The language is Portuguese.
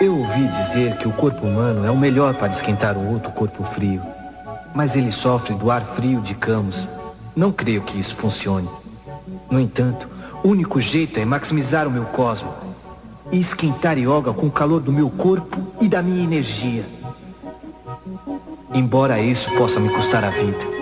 Eu ouvi dizer que o corpo humano é o melhor para esquentar um outro corpo frio. Mas ele sofre do ar frio de Camus. Não creio que isso funcione. No entanto, o único jeito é maximizar o meu cosmo e esquentar yoga com o calor do meu corpo e da minha energia. Embora isso possa me custar a vida.